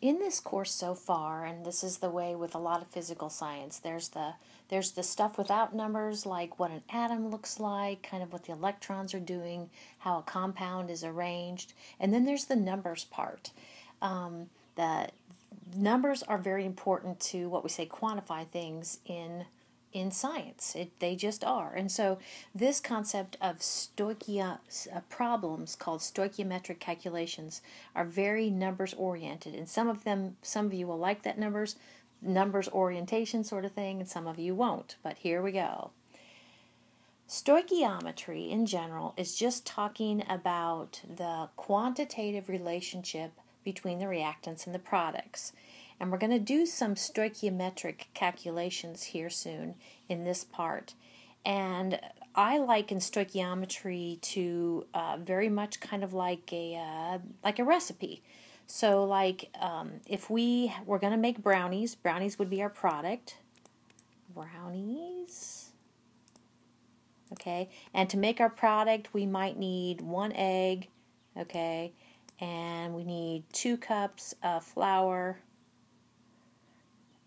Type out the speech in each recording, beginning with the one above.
in this course so far, and this is the way with a lot of physical science, there's the there's the stuff without numbers, like what an atom looks like, kind of what the electrons are doing, how a compound is arranged, and then there's the numbers part. Um, the numbers are very important to what we say quantify things in in science. It, they just are. And so, this concept of stoichia, uh, problems called stoichiometric calculations are very numbers oriented. And some of them, some of you will like that numbers, numbers orientation sort of thing, and some of you won't. But here we go. Stoichiometry in general is just talking about the quantitative relationship between the reactants and the products. And we're going to do some stoichiometric calculations here soon in this part. And I liken stoichiometry to uh, very much kind of like a uh, like a recipe. So, like um, if we were going to make brownies, brownies would be our product. Brownies. Okay, and to make our product, we might need one egg. Okay, and we need two cups of flour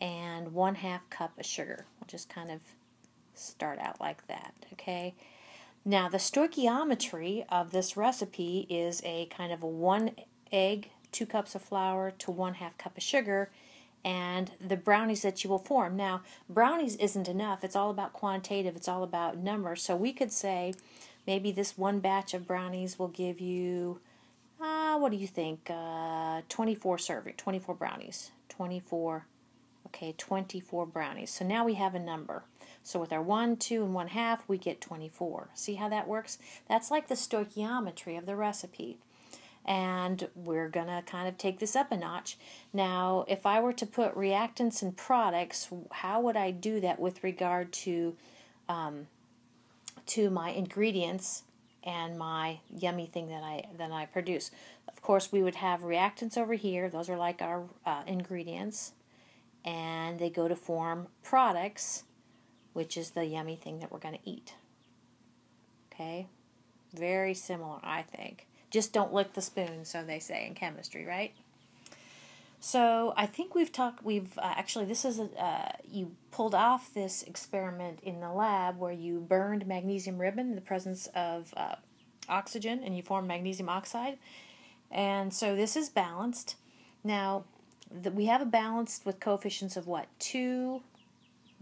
and one half cup of sugar. We'll just kind of start out like that, okay? Now, the stoichiometry of this recipe is a kind of a one egg, two cups of flour to one half cup of sugar, and the brownies that you will form. Now, brownies isn't enough. It's all about quantitative, it's all about numbers. So we could say maybe this one batch of brownies will give you, uh, what do you think, uh, 24 serving, 24 brownies, 24 Okay, 24 brownies. So now we have a number. So with our 1, 2, and 1 half, we get 24. See how that works? That's like the stoichiometry of the recipe. And we're going to kind of take this up a notch. Now, if I were to put reactants and products, how would I do that with regard to, um, to my ingredients and my yummy thing that I, that I produce? Of course, we would have reactants over here. Those are like our uh, ingredients and they go to form products, which is the yummy thing that we're going to eat. Okay? Very similar, I think. Just don't lick the spoon, so they say in chemistry, right? So I think we've talked. We've uh, actually this is a uh, you pulled off this experiment in the lab where you burned magnesium ribbon in the presence of uh, oxygen and you formed magnesium oxide, and so this is balanced. Now we have a balanced with coefficients of what? 2.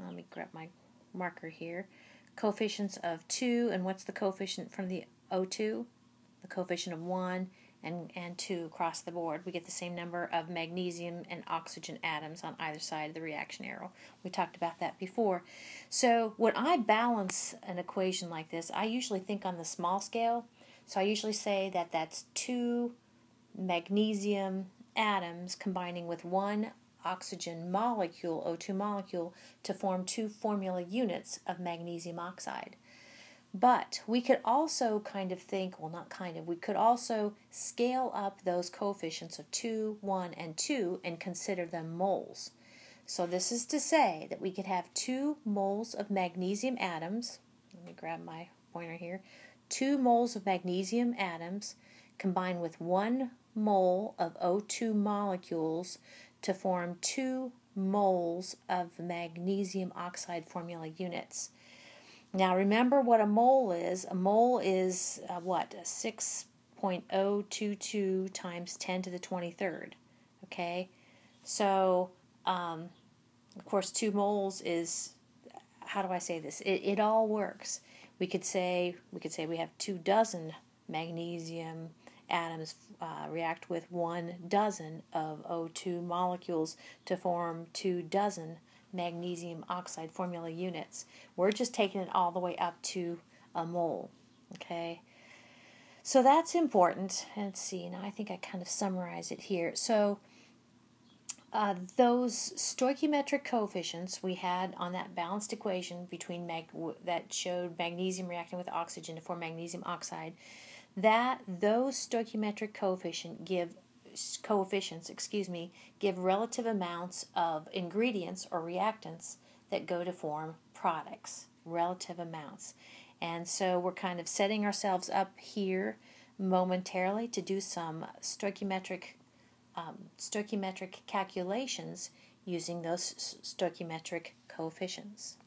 Let me grab my marker here. Coefficients of 2, and what's the coefficient from the O2? The coefficient of 1 and, and 2 across the board. We get the same number of magnesium and oxygen atoms on either side of the reaction arrow. We talked about that before. So when I balance an equation like this, I usually think on the small scale. So I usually say that that's 2 magnesium atoms combining with one oxygen molecule, O2 molecule, to form two formula units of magnesium oxide. But we could also kind of think, well, not kind of, we could also scale up those coefficients of 2, 1, and 2 and consider them moles. So this is to say that we could have 2 moles of magnesium atoms. Let me grab my pointer here. 2 moles of magnesium atoms combined with 1 mole of O2 molecules to form 2 moles of magnesium oxide formula units. Now remember what a mole is. A mole is uh, what? 6.022 times 10 to the 23rd. Okay? So, um, of course, 2 moles is, how do I say this? It, it all works. We could say we could say we have two dozen magnesium atoms uh, react with one dozen of O2 molecules to form two dozen magnesium oxide formula units. We're just taking it all the way up to a mole. Okay. So that's important. Let's see. Now I think I kind of summarize it here. So uh, those stoichiometric coefficients we had on that balanced equation between that showed magnesium reacting with oxygen to form magnesium oxide that those stoichiometric coefficient give coefficients, excuse me, give relative amounts of ingredients or reactants that go to form products, relative amounts. And so we're kind of setting ourselves up here momentarily to do some stoichiometric um, stoichiometric calculations using those stoichiometric coefficients.